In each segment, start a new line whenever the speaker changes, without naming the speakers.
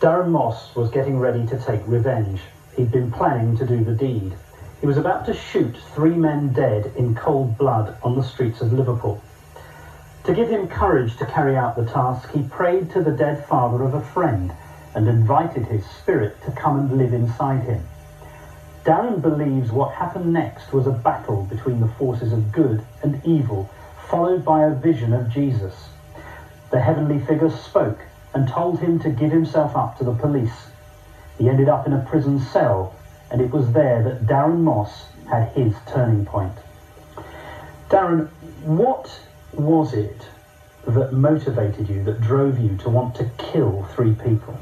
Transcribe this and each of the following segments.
Moss was getting ready to take revenge. He'd been planning to do the deed. He was about to shoot three men dead in cold blood on the streets of Liverpool. To give him courage to carry out the task, he prayed to the dead father of a friend and invited his spirit to come and live inside him. Darren believes what happened next was a battle between the forces of good and evil, followed by a vision of Jesus. The heavenly figure spoke and told him to give himself up to the police. He ended up in a prison cell and it was there that Darren Moss had his turning point. Darren, what was it that motivated you, that drove you to want to kill three people?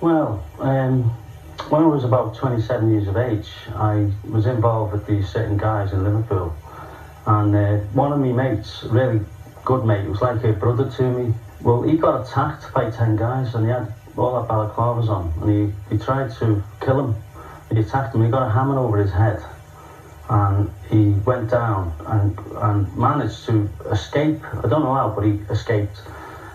Well, um, when I was about 27 years of age, I was involved with these certain guys in Liverpool. And uh, one of my mates, really good mate, was like a brother to me. Well, he got attacked by 10 guys and he had all that balaclavas on. And he, he tried to kill him he attacked him. He got a hammer over his head, and he went down and and managed to escape. I don't know how, but he escaped.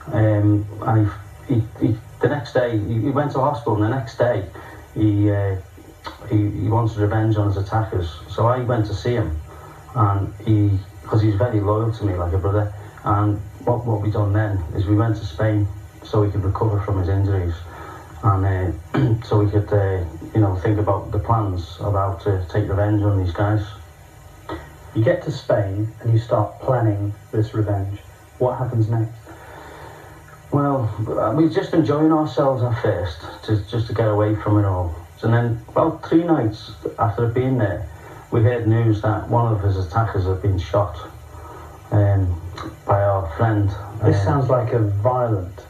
Um, and he, he, he, the next day he, went to hospital. And the next day he, uh, he he wanted revenge on his attackers. So I went to see him, and he because he's very loyal to me, like a brother. And what what we done then is we went to Spain so he could recover from his injuries and uh, so we could, uh, you know, think about the plans about to take revenge on these guys.
You get to Spain and you start planning this revenge. What happens next?
Well, uh, we're just enjoying ourselves at first, to, just to get away from it all. And then, about three nights after being there, we heard news that one of his attackers had been shot um, friend.
This um, sounds like a violent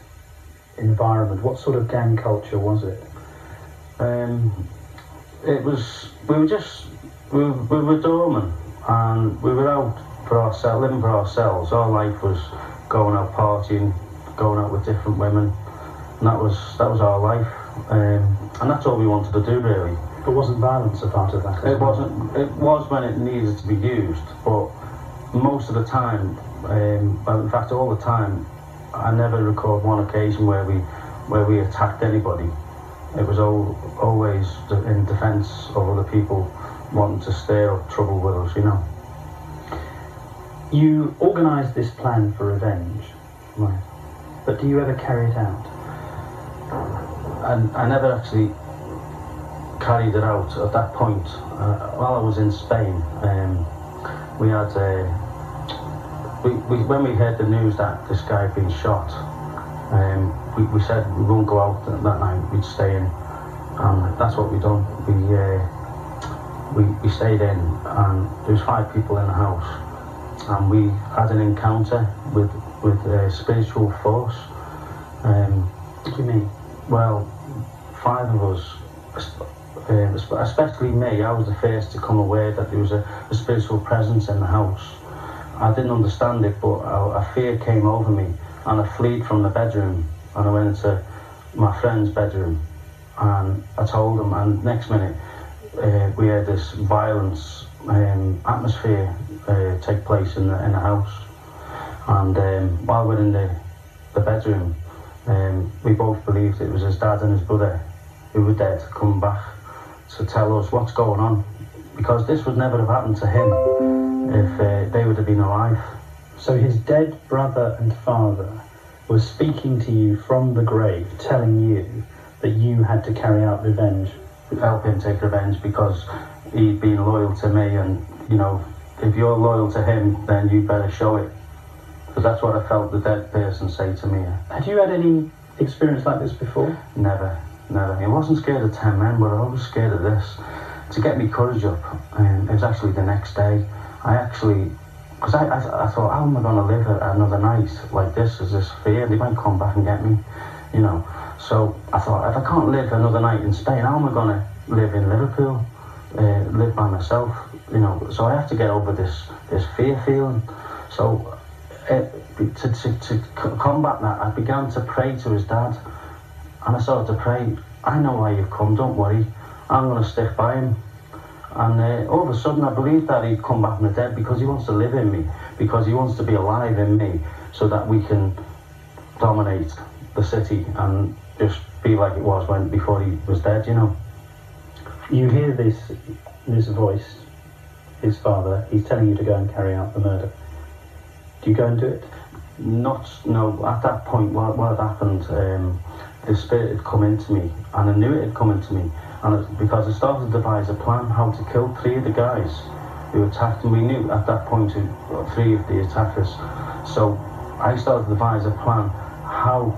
environment? What sort of gang culture was it?
Um, it was, we were just, we, we were dormant and we were out for ourselves, living for ourselves. Our life was going out partying, going out with different women, and that was that was our life. Um, and that's all we wanted to do really.
But wasn't violence a part of that?
It wasn't. It was when it needed to be used, but most of the time, um, in fact, all the time, I never recall one occasion where we where we attacked anybody. It was all, always in defence of other people wanting to stir up trouble with us, you know.
You organised this plan for revenge, right? But do you ever carry it out?
I, I never actually carried it out at that point. Uh, while I was in Spain, um, we had uh, we, we, when we heard the news that this guy had been shot, um, we, we said we won't go out that night, we'd stay in. And that's what we done. We, uh, we, we stayed in and there was five people in the house and we had an encounter with, with a spiritual force.
Um, what do you mean?
Well, five of us, um, especially me, I was the first to come aware that there was a, a spiritual presence in the house I didn't understand it, but a, a fear came over me, and I fled from the bedroom, and I went into my friend's bedroom, and I told him, and next minute uh, we had this violence um, atmosphere uh, take place in the, in the house, and um, while we're in the, the bedroom, um, we both believed it was his dad and his brother who were dead come back to tell us what's going on, because this would never have happened to him if uh, they would have been alive.
So his dead brother and father was speaking to you from the grave, telling you that you had to carry out revenge.
Help him take revenge because he'd been loyal to me, and you know, if you're loyal to him, then you better show it. Because that's what I felt the dead person say to me.
Had you had any experience like this before?
Never, never. I wasn't scared of ten men, but I was scared of this. To get me courage up, um, it was actually the next day. I actually, because I, I, I, thought, how am I going to live another night like this? Is this fear? They might come back and get me, you know. So I thought, if I can't live another night in Spain, how am I going to live in Liverpool, uh, live by myself, you know? So I have to get over this this fear feeling. So uh, to, to, to combat that, I began to pray to his dad, and I started to pray. I know why you've come. Don't worry. I'm going to stick by him. And uh, all of a sudden, I believe that he'd come back from the dead because he wants to live in me, because he wants to be alive in me, so that we can dominate the city and just be like it was when before he was dead, you know.
You hear this this voice, his father. He's telling you to go and carry out the murder. Do you go and do it?
Not no. At that point, what, what had happened? Um, the spirit had come into me, and I knew it had come into me, and because I started to devise a plan how to kill three of the guys who attacked, and we knew at that point three of the attackers. So I started to devise a plan how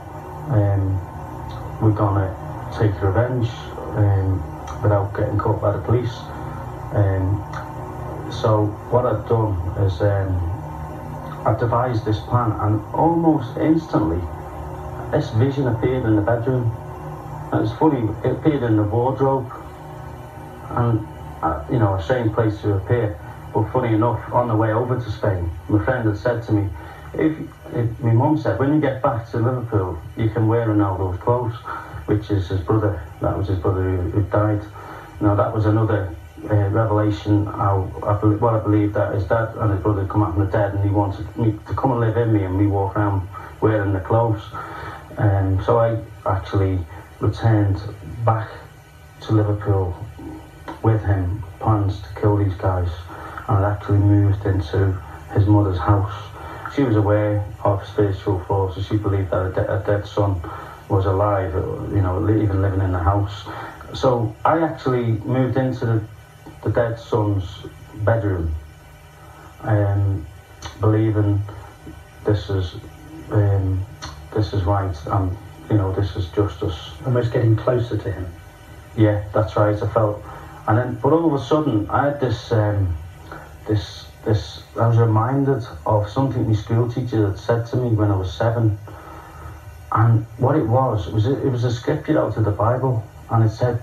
um, we're gonna take revenge um, without getting caught by the police. Um, so what I've done is um, I've devised this plan, and almost instantly, this vision appeared in the bedroom. And it's funny, it appeared in the wardrobe, and uh, you know, a strange place to appear. But funny enough, on the way over to Spain, my friend had said to me, if, if my mum said, when you get back to Liverpool, you can wear Ronaldo's clothes, which is his brother. That was his brother who, who died. Now that was another uh, revelation. How I what I believe that his dad and his brother had come out from the dead, and he wanted me to come and live in me, and me walk around wearing the clothes. Um, so I actually returned back to Liverpool with him, plans to kill these guys, and I actually moved into his mother's house. She was aware of spiritual forces. She believed that a, de- a dead son was alive, you know, even living in the house. So I actually moved into the, the dead son's bedroom, um, believing this is um, this is right, and you know, this is justice.
Almost getting closer to him.
Yeah, that's right. I felt, and then, but all of a sudden, I had this, um, this, this. I was reminded of something my school teacher had said to me when I was seven, and what it was, it was, it was a scripture out of the Bible, and it said,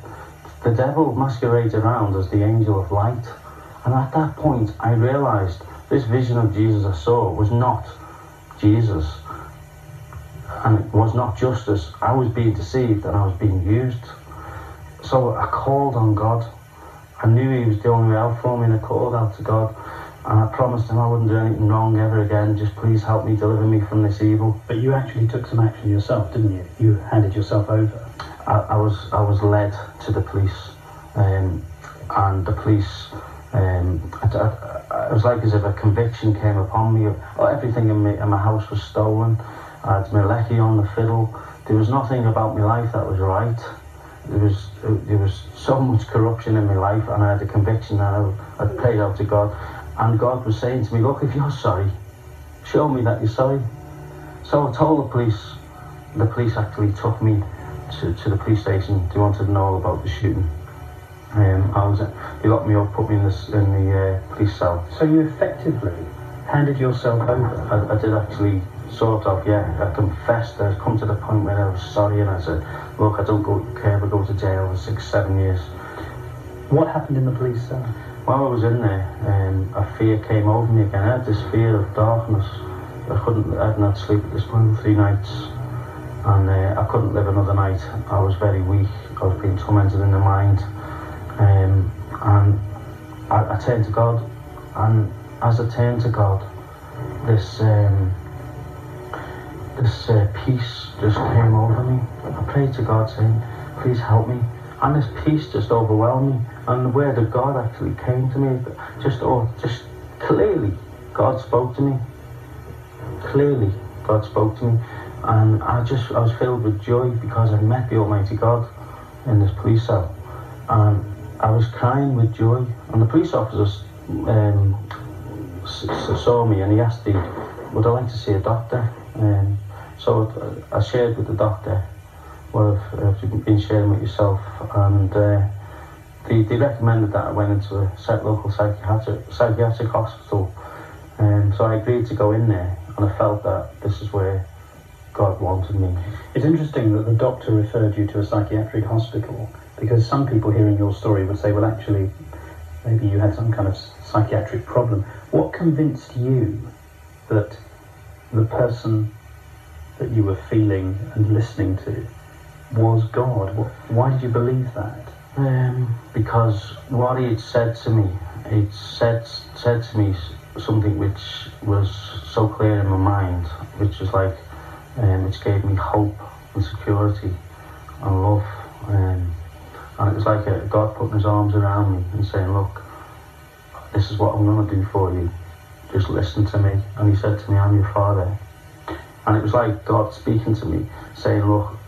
"The devil masquerades around as the angel of light," and at that point, I realised this vision of Jesus I saw was not Jesus, and it was not justice. I was being deceived, and I was being used. So I called on God. I knew He was the only way out for me, and I called out to God. And I promised Him I wouldn't do anything wrong ever again. Just please help me, deliver me from this evil.
But you actually took some action yourself, didn't you? You handed yourself over.
I, I was I was led to the police, um, and the police. Um, it, it was like as if a conviction came upon me. Everything in, me, in my house was stolen. I had my lecky on the fiddle. There was nothing about my life that was right. There was there was so much corruption in my life, and I had a conviction that I, I'd prayed out to God, and God was saying to me, "Look, if you're sorry, show me that you're sorry." So I told the police. The police actually took me to, to the police station. They wanted to know all about the shooting. Um, I was they locked me up, put me in the in the uh, police cell.
So you effectively handed yourself over.
I, I did actually sort of, yeah. I confessed. I've come to the point where I was sorry, and I said, "Look, I don't go, care if I go to jail for six, seven years."
What happened in the police cell?
While I was in there, um, a fear came over me again. I had this fear of darkness. I couldn't, I hadn't had sleep at this point for three nights, and uh, I couldn't live another night. I was very weak. I was being tormented in the mind, um, and I, I turned to God, and as I turned to God, this. Um, this uh, peace just came over me. I prayed to God saying, please help me. And this peace just overwhelmed me. And the word of God actually came to me. Just, oh, just clearly, God spoke to me. Clearly, God spoke to me. And I just, I was filled with joy because I met the Almighty God in this police cell. And I was crying with joy. And the police officer um, saw me and he asked me, would I like to see a doctor? Um, so uh, I shared with the doctor what I've, been sharing with yourself, and uh, they, they recommended that I went into a local psychiatric, psychiatric hospital. Um, so I agreed to go in there, and I felt that this is where God wanted me.
It's interesting that the doctor referred you to a psychiatric hospital because some people hearing your story would say, well, actually, maybe you had some kind of psychiatric problem. What convinced you that the person that you were feeling and listening to was God? Why did you believe that?
Um, because what he had said to me, he'd said said to me something which was so clear in my mind, which was like, um, which gave me hope and security. and love. Um, and it was like a, God putting his arms around me and saying, look, this is what I'm going to do for you. Just listen to me. And he said to me, I'm your father. And it was like God speaking to me, saying, look,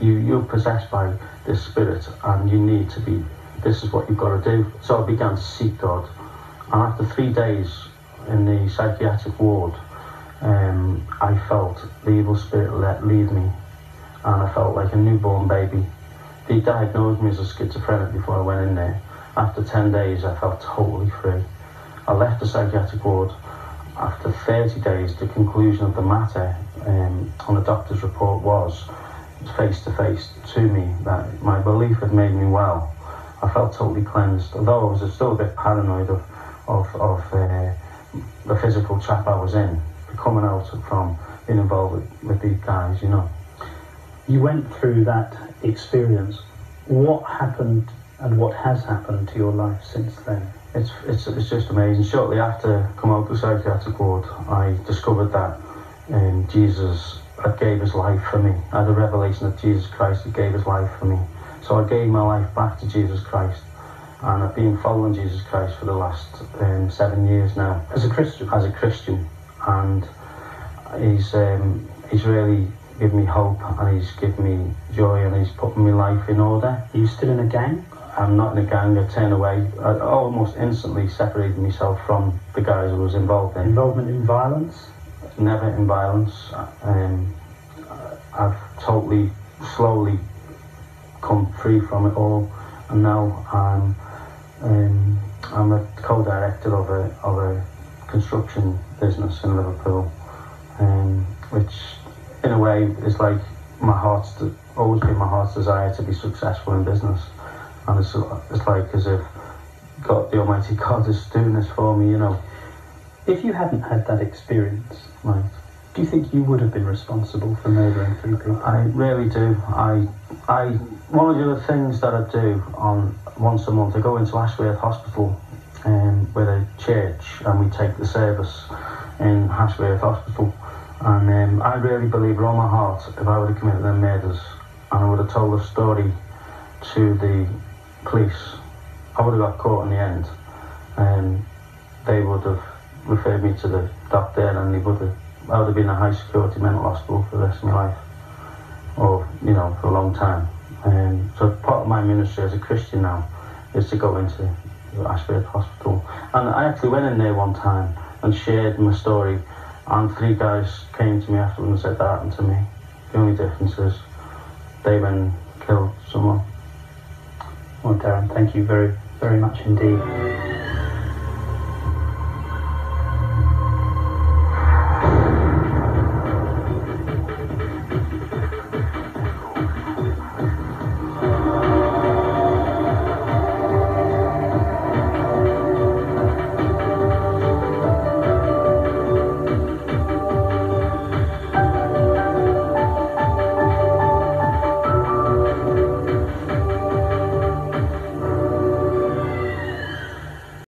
you, you're possessed by this spirit and you need to be, this is what you've got to do. So I began to seek God. And after three days in the psychiatric ward, um, I felt the evil spirit let leave me. And I felt like a newborn baby. They diagnosed me as a schizophrenic before I went in there. After 10 days, I felt totally free. I left the psychiatric ward. After 30 days, the conclusion of the matter um, on the doctor's report was face to face to me that my belief had made me well. I felt totally cleansed, although I was still a bit paranoid of, of, of uh, the physical trap I was in, coming out from being involved with, with these guys, you know.
You went through that experience. What happened and what has happened to your life since then?
It's, it's, it's just amazing. Shortly after coming out the psychiatric ward, I discovered that um, Jesus had gave his life for me. I had a revelation that Jesus Christ had gave his life for me. So I gave my life back to Jesus Christ. And I've been following Jesus Christ for the last um, seven years now.
As a Christian?
As a Christian. And he's, um, he's really given me hope and he's given me joy and he's put my life in order.
Are you still in a gang?
I'm not in a gang. I turned away. I almost instantly separated myself from the guys I was involved in.
Involvement in violence?
Never in violence. Um, I've totally, slowly come free from it all, and now I'm um, I'm a co-director of a of a construction business in Liverpool, um, which in a way is like my heart's always been my heart's desire to be successful in business, and it's it's like as if God, the Almighty God, is doing this for me, you know.
If you hadn't had that experience,
right
do you think you would have been responsible for murdering three people?
I really do. I, I, one of the things that I do on once a month, I go into Ashworth Hospital um, with a church, and we take the service in Ashworth Hospital. And um, I really believe with all my heart, if I would have committed them murders, and I would have told the story to the police, I would have got caught in the end. And um, they would have referred me to the doctor, and they would have I would have been in a high security mental hospital for the rest of my life, or you know, for a long time. Um, so part of my ministry as a Christian now is to go into Ashworth Hospital, and I actually went in there one time and shared my story, and three guys came to me afterwards and said that happened to me. The only difference is they went and killed someone.
Well, Darren, thank you very, very much indeed.